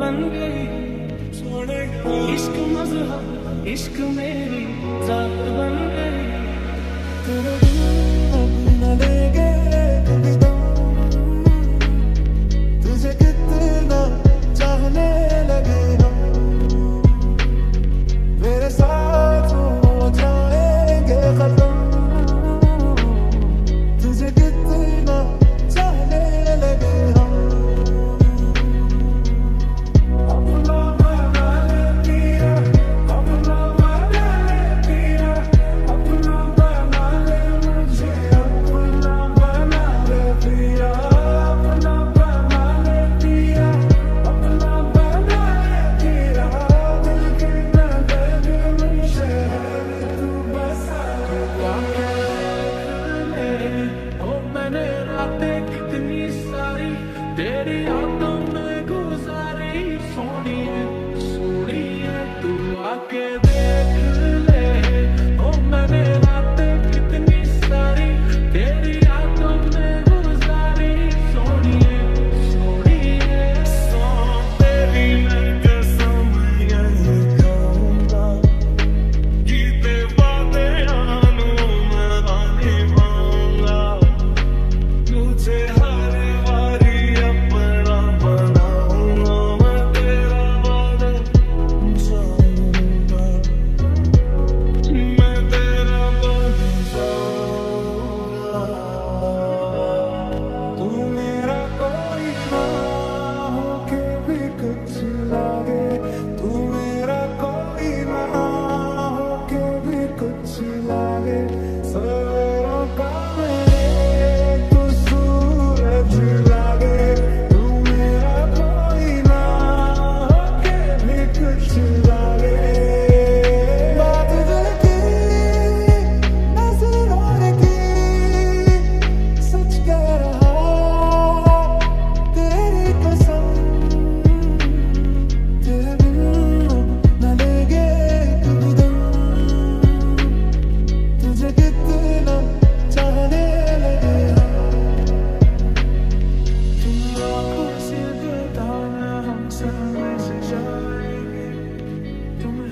बन गई। इश्क मज़हब इश्क मेरी जात बन गई।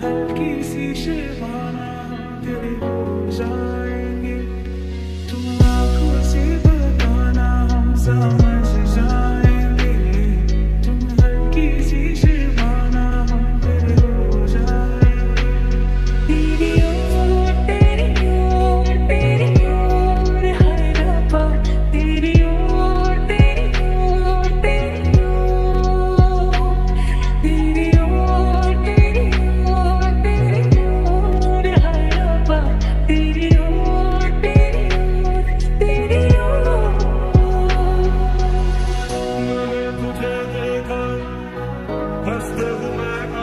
हल्की सी शिवाना तेरे हो जाएँगे। तुम आँखों से बताना Peste lumea